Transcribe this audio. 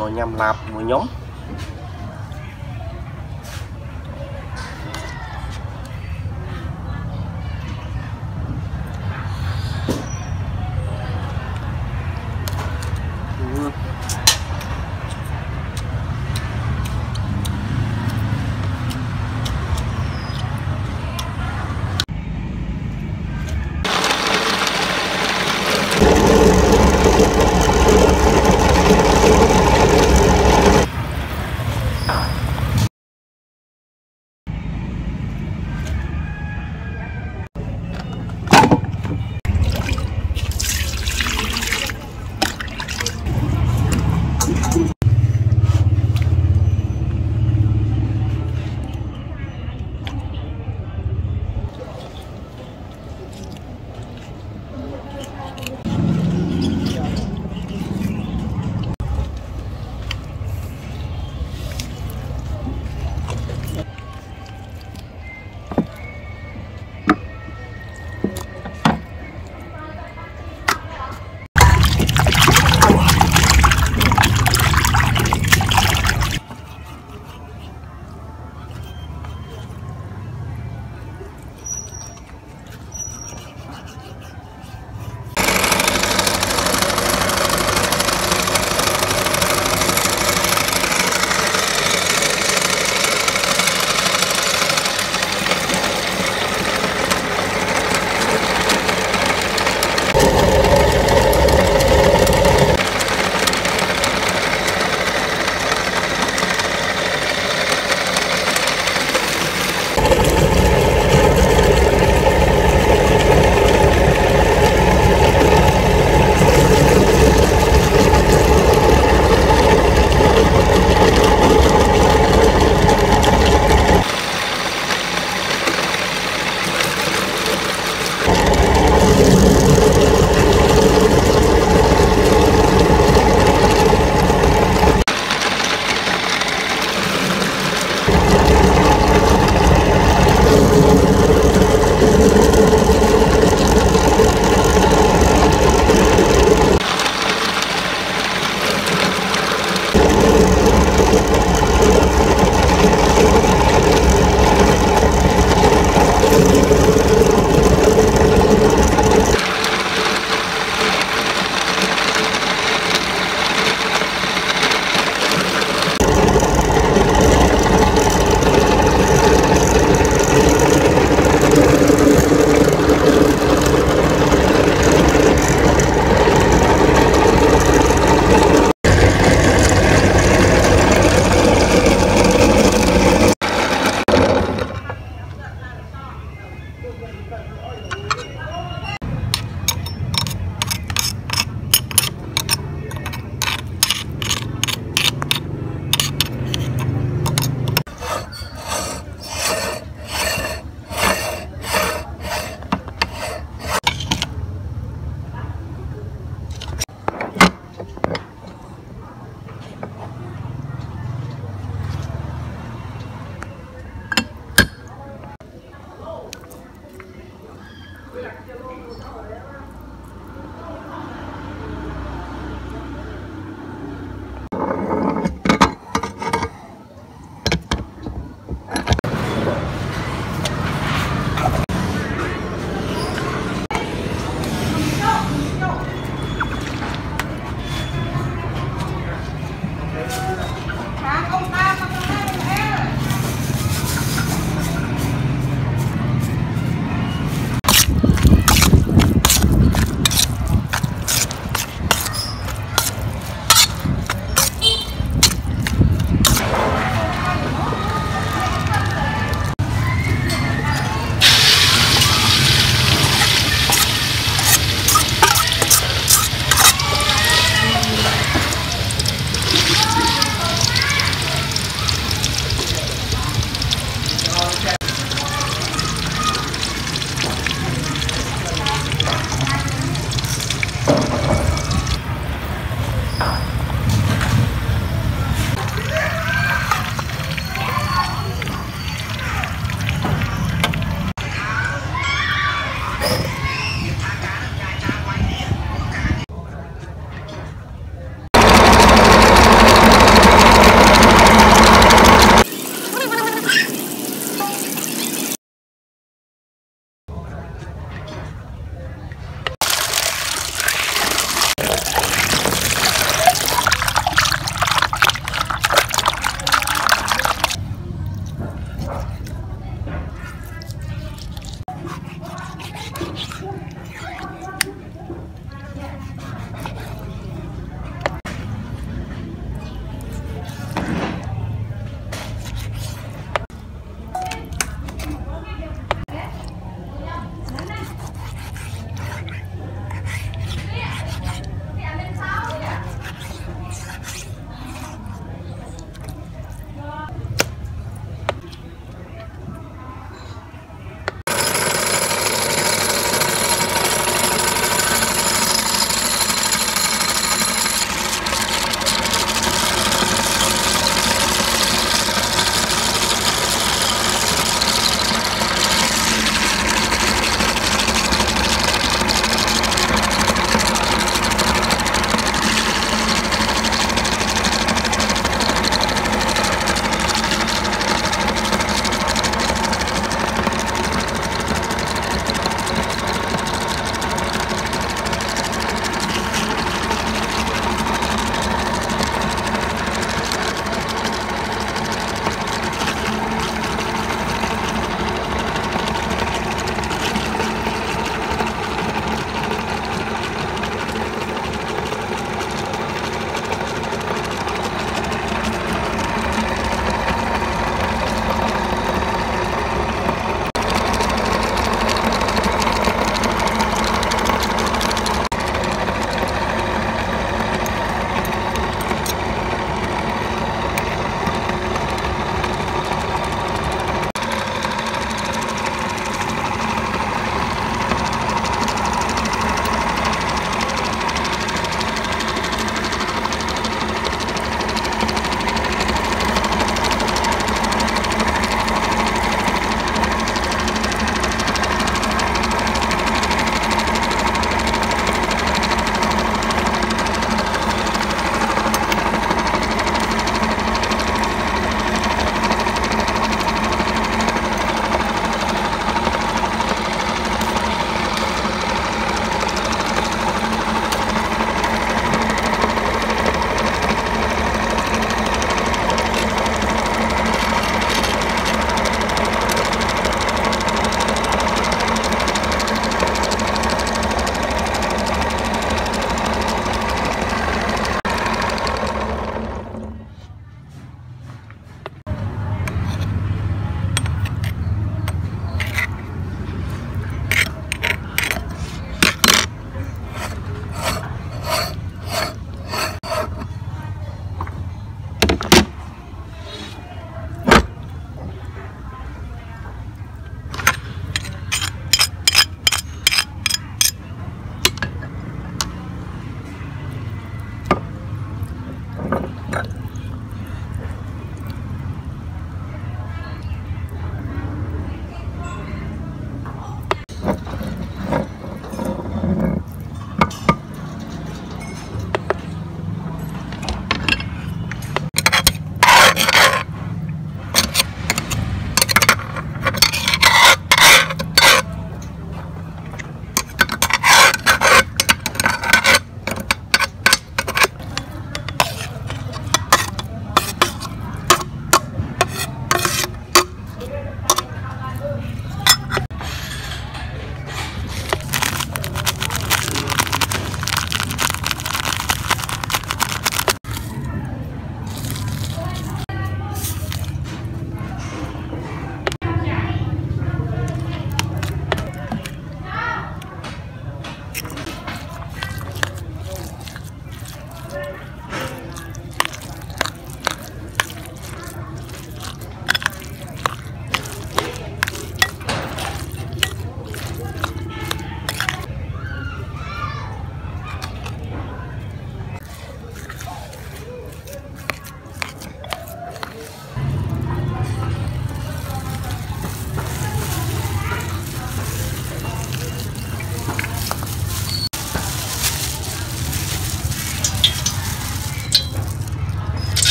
មកញ៉ាំឡាបជាមួយខ្ញុំ